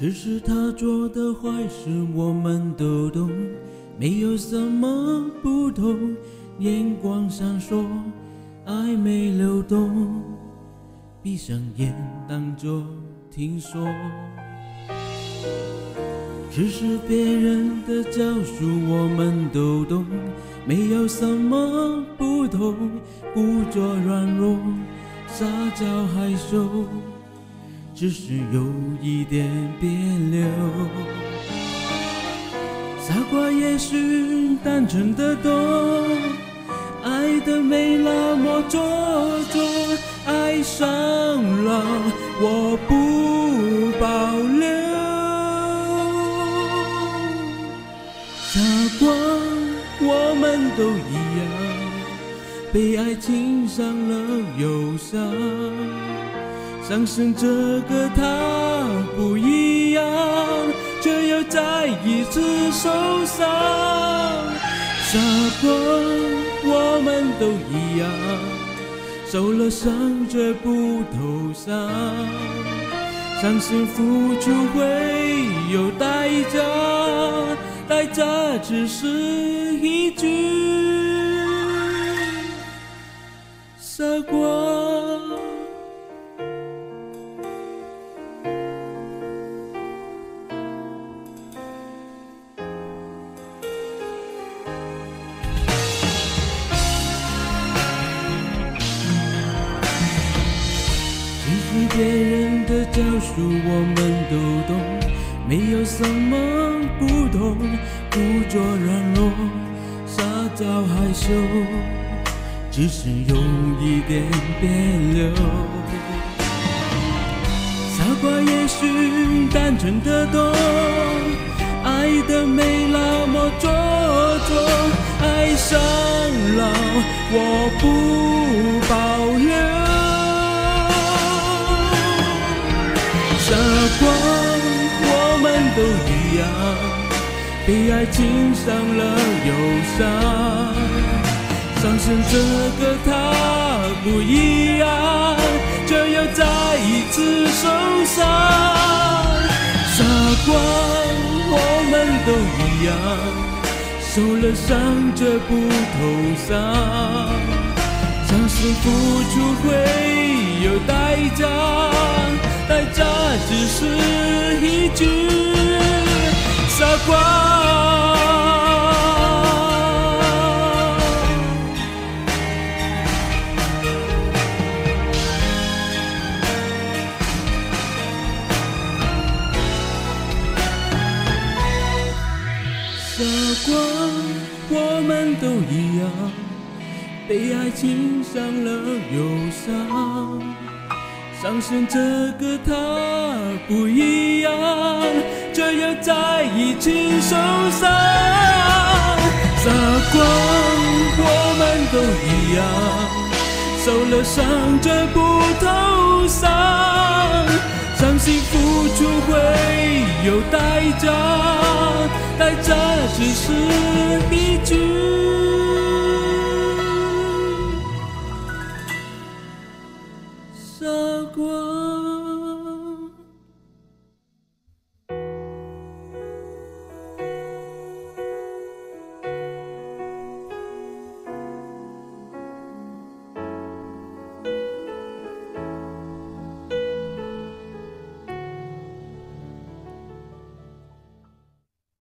只是他做的坏事我们都懂，没有什么不同。眼光闪烁，暧昧流动，闭上眼当作听说。只是别人的教书我们都懂，没有什么不同。故作软弱，撒娇害羞。只是有一点别扭，傻瓜也许单纯的多，爱的没那么做作，爱上了我不保留。傻瓜，我们都一样，被爱情伤了忧伤。相信这个他不一样，却又再一次受伤。傻瓜，我们都一样，受了伤却不投降。相信付出会有代价，代价只是一句傻瓜。别人的教书我们都懂，没有什么不同。故作软弱，撒娇害羞，只是有一点别扭。傻瓜也许单纯的懂，爱的没那么做作，爱上了我不保被爱情伤了忧伤。伤心这个他不一样，却又再一次受伤。傻瓜，我们都一样，受了伤却不投降。相信付出会有代价。代价只是一句傻瓜，我们都一样，被爱情伤了又伤。伤心这个他不一样，却又在一起受伤。傻瓜，我们都一样，受了伤却不投降。伤心付出会有代价，原来这只是一句。傻瓜。